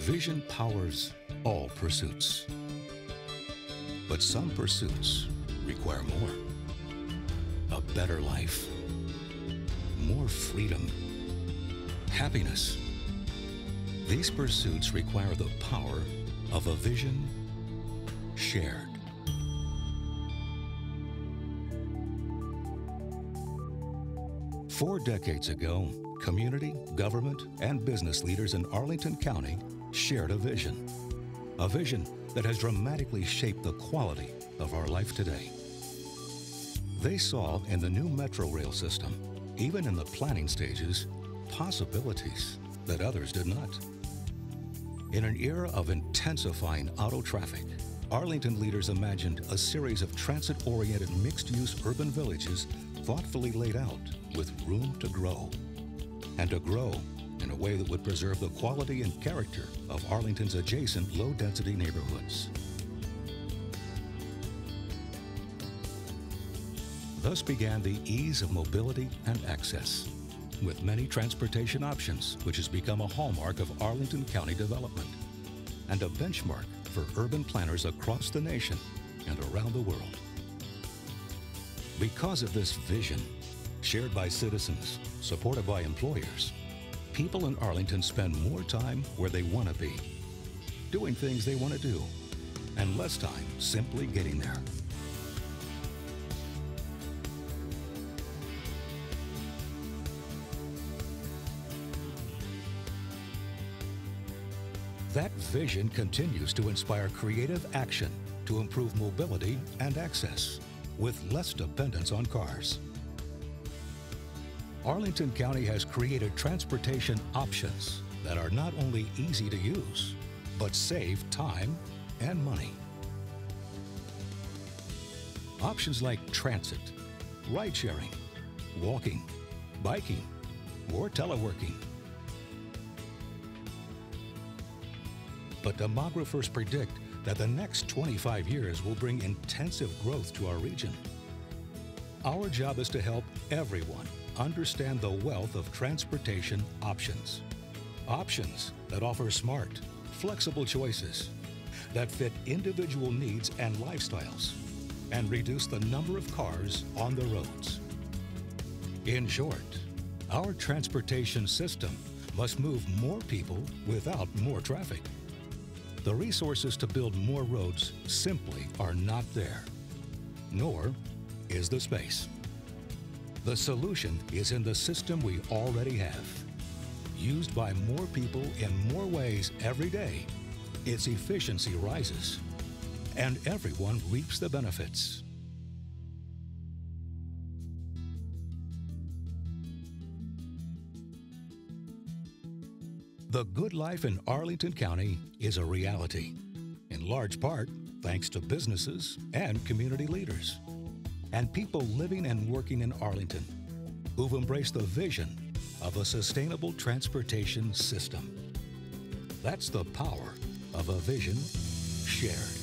Vision powers all pursuits. But some pursuits require more. A better life, more freedom, happiness. These pursuits require the power of a vision shared. Four decades ago, community, government, and business leaders in Arlington County shared a vision. A vision that has dramatically shaped the quality of our life today. They saw in the new Metro Rail system, even in the planning stages, possibilities that others did not. In an era of intensifying auto traffic, Arlington leaders imagined a series of transit-oriented mixed-use urban villages thoughtfully laid out with room to grow. And to grow in a way that would preserve the quality and character of Arlington's adjacent low-density neighborhoods. Thus began the ease of mobility and access, with many transportation options, which has become a hallmark of Arlington County development and a benchmark for urban planners across the nation and around the world. Because of this vision, shared by citizens, supported by employers, people in Arlington spend more time where they want to be, doing things they want to do, and less time simply getting there. That vision continues to inspire creative action to improve mobility and access with less dependence on cars. Arlington County has created transportation options that are not only easy to use, but save time and money. Options like transit, ride sharing, walking, biking, or teleworking. But demographers predict that the next 25 years will bring intensive growth to our region. Our job is to help everyone understand the wealth of transportation options. Options that offer smart, flexible choices that fit individual needs and lifestyles and reduce the number of cars on the roads. In short, our transportation system must move more people without more traffic. The resources to build more roads simply are not there, nor is the space. The solution is in the system we already have. Used by more people in more ways every day, its efficiency rises, and everyone reaps the benefits. The good life in Arlington County is a reality, in large part thanks to businesses and community leaders, and people living and working in Arlington who've embraced the vision of a sustainable transportation system. That's the power of a vision shared.